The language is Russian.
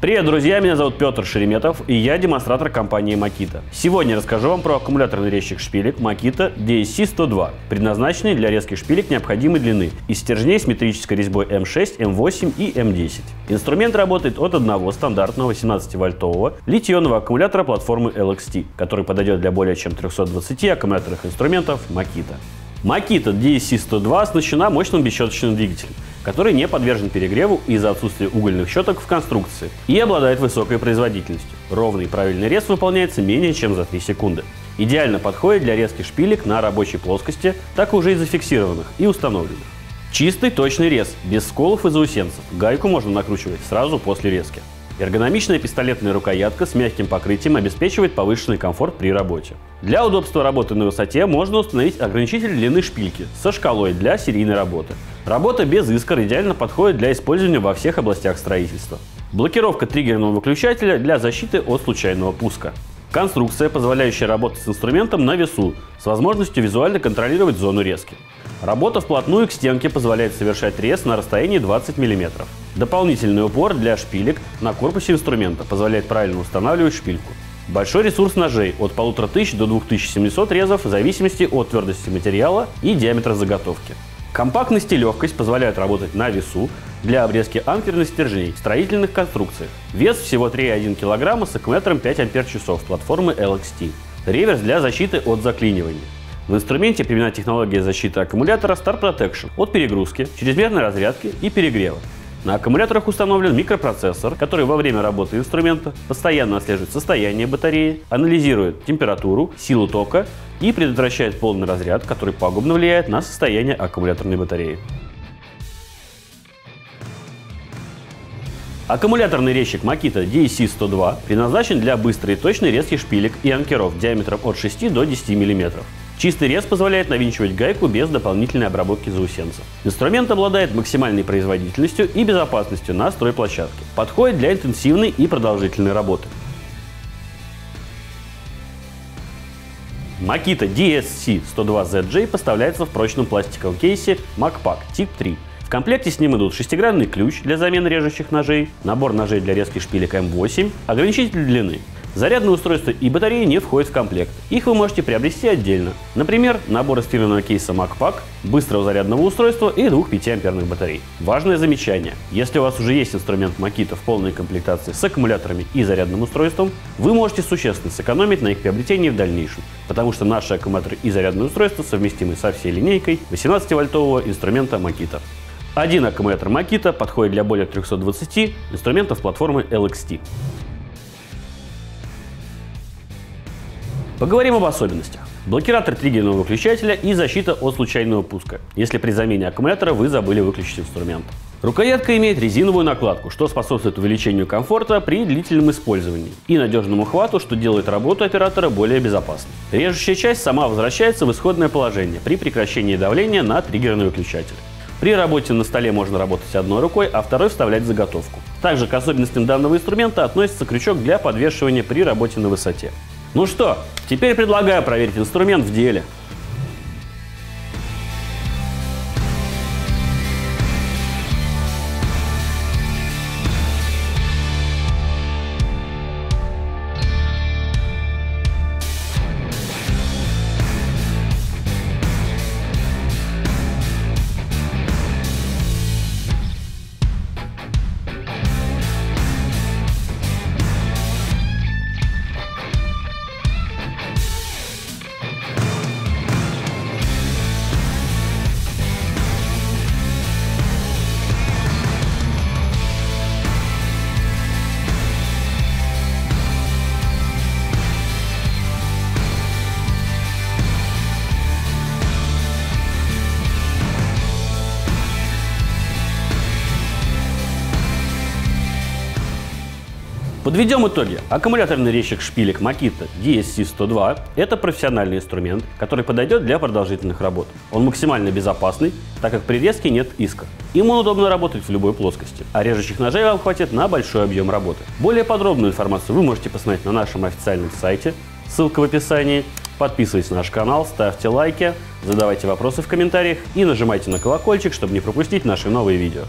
Привет, друзья! Меня зовут Петр Шереметов, и я демонстратор компании Makita. Сегодня расскажу вам про аккумуляторный резчик шпилек Makita DSC-102, предназначенный для резких шпилек необходимой длины из стержней с метрической резьбой М6, М8 и М10. Инструмент работает от одного стандартного 18-вольтового литионного аккумулятора платформы LXT, который подойдет для более чем 320 аккумуляторных инструментов Makita. Makita DSC-102 оснащена мощным бесщеточным двигателем, который не подвержен перегреву из-за отсутствия угольных щеток в конструкции и обладает высокой производительностью. Ровный и правильный рез выполняется менее чем за 3 секунды. Идеально подходит для резких шпилек на рабочей плоскости, так уже и зафиксированных и установленных. Чистый точный рез, без сколов и заусенцев. Гайку можно накручивать сразу после резки. Эргономичная пистолетная рукоятка с мягким покрытием обеспечивает повышенный комфорт при работе. Для удобства работы на высоте можно установить ограничитель длины шпильки со шкалой для серийной работы. Работа без искр идеально подходит для использования во всех областях строительства. Блокировка триггерного выключателя для защиты от случайного пуска. Конструкция, позволяющая работать с инструментом на весу, с возможностью визуально контролировать зону резки. Работа вплотную к стенке позволяет совершать рез на расстоянии 20 мм. Дополнительный упор для шпилек на корпусе инструмента позволяет правильно устанавливать шпильку. Большой ресурс ножей от 1500 до 2700 резов в зависимости от твердости материала и диаметра заготовки. Компактность и легкость позволяют работать на весу для обрезки анкерных стержней в строительных конструкциях. Вес всего 3,1 кг с аккумулятором 5 Ах платформы LXT. Реверс для защиты от заклинивания. В инструменте применена технология защиты аккумулятора Star Protection от перегрузки, чрезмерной разрядки и перегрева. На аккумуляторах установлен микропроцессор, который во время работы инструмента постоянно отслеживает состояние батареи, анализирует температуру, силу тока и предотвращает полный разряд, который пагубно влияет на состояние аккумуляторной батареи. Аккумуляторный резчик Makita DSC-102 предназначен для быстрой и точной резки шпилек и анкеров диаметром от 6 до 10 мм. Чистый рез позволяет навинчивать гайку без дополнительной обработки заусенцев. Инструмент обладает максимальной производительностью и безопасностью на стройплощадке. Подходит для интенсивной и продолжительной работы. Makita DSC-102ZJ поставляется в прочном пластиковом кейсе MacPack Tip 3. В комплекте с ним идут шестигранный ключ для замены режущих ножей, набор ножей для резки шпилек М8, ограничитель длины. Зарядное устройство и батареи не входят в комплект. Их вы можете приобрести отдельно. Например, набор из кейса MacPack, быстрого зарядного устройства и двух 5-амперных батарей. Важное замечание. Если у вас уже есть инструмент Makita в полной комплектации с аккумуляторами и зарядным устройством, вы можете существенно сэкономить на их приобретении в дальнейшем, потому что наши аккумуляторы и зарядное устройство совместимы со всей линейкой 18-вольтового инструмента Makita. Один аккумулятор Makita подходит для более 320 инструментов платформы LXT. Поговорим об особенностях. Блокиратор триггерного выключателя и защита от случайного пуска, если при замене аккумулятора вы забыли выключить инструмент. Рукоятка имеет резиновую накладку, что способствует увеличению комфорта при длительном использовании и надежному хвату, что делает работу оператора более безопасной. Режущая часть сама возвращается в исходное положение при прекращении давления на триггерный выключатель. При работе на столе можно работать одной рукой, а второй вставлять заготовку. Также к особенностям данного инструмента относится крючок для подвешивания при работе на высоте. Ну что, теперь предлагаю проверить инструмент в деле. Подведем итоги. Аккумуляторный резчик шпилек Makita DSC-102 – это профессиональный инструмент, который подойдет для продолжительных работ. Он максимально безопасный, так как при резке нет иска. Им удобно работать в любой плоскости, а режущих ножей вам хватит на большой объем работы. Более подробную информацию вы можете посмотреть на нашем официальном сайте, ссылка в описании. Подписывайтесь на наш канал, ставьте лайки, задавайте вопросы в комментариях и нажимайте на колокольчик, чтобы не пропустить наши новые видео.